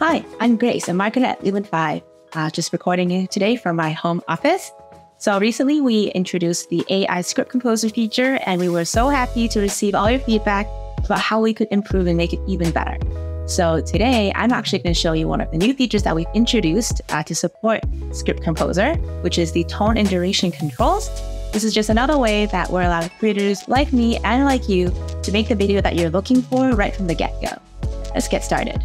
Hi, I'm Grace, a marketer at Lumen5. Uh, just recording you today from my home office. So recently we introduced the AI script composer feature and we were so happy to receive all your feedback about how we could improve and make it even better. So today I'm actually going to show you one of the new features that we've introduced uh, to support script composer, which is the tone and duration controls. This is just another way that we're allowing creators like me and like you to make the video that you're looking for right from the get-go. Let's get started.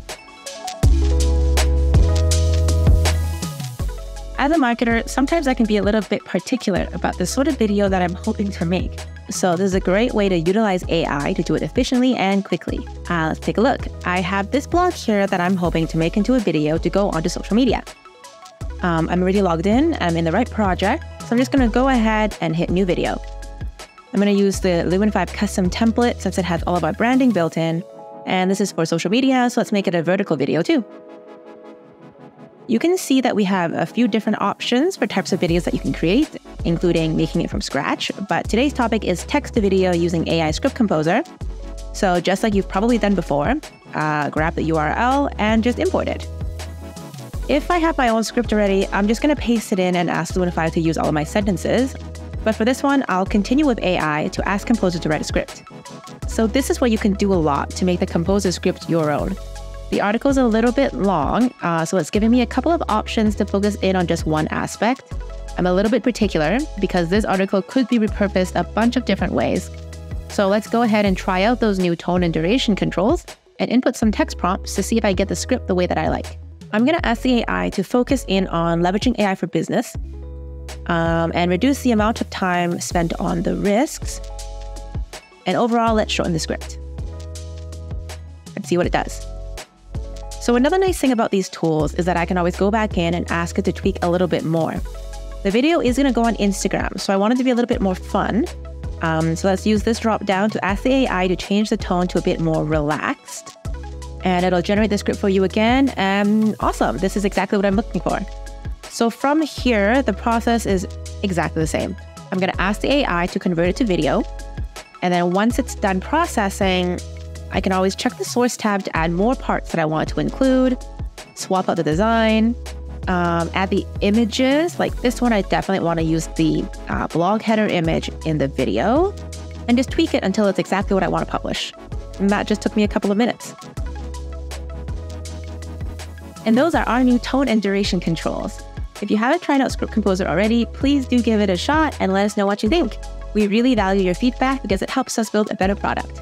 As a marketer, sometimes I can be a little bit particular about the sort of video that I'm hoping to make. So this is a great way to utilize AI to do it efficiently and quickly. Uh, let's take a look. I have this blog here that I'm hoping to make into a video to go onto social media. Um, I'm already logged in, I'm in the right project, so I'm just gonna go ahead and hit new video. I'm gonna use the Lumen5 custom template since it has all of our branding built in. And this is for social media, so let's make it a vertical video too you can see that we have a few different options for types of videos that you can create, including making it from scratch. But today's topic is text to video using AI Script Composer. So just like you've probably done before, uh, grab the URL and just import it. If I have my own script already, I'm just going to paste it in and ask 5 to use all of my sentences. But for this one, I'll continue with AI to ask Composer to write a script. So this is where you can do a lot to make the Composer script your own. The article is a little bit long, uh, so it's giving me a couple of options to focus in on just one aspect. I'm a little bit particular because this article could be repurposed a bunch of different ways. So let's go ahead and try out those new tone and duration controls and input some text prompts to see if I get the script the way that I like. I'm going to ask the AI to focus in on leveraging AI for business um, and reduce the amount of time spent on the risks. And overall, let's shorten the script. Let's see what it does. So another nice thing about these tools is that I can always go back in and ask it to tweak a little bit more. The video is going to go on Instagram, so I wanted to be a little bit more fun. Um, so let's use this drop down to ask the AI to change the tone to a bit more relaxed. And it'll generate the script for you again. And awesome, this is exactly what I'm looking for. So from here, the process is exactly the same. I'm going to ask the AI to convert it to video. And then once it's done processing, I can always check the source tab to add more parts that I want to include, swap out the design, um, add the images. Like this one, I definitely want to use the uh, blog header image in the video and just tweak it until it's exactly what I want to publish. And that just took me a couple of minutes. And those are our new tone and duration controls. If you haven't tried out Script Composer already, please do give it a shot and let us know what you think. We really value your feedback because it helps us build a better product.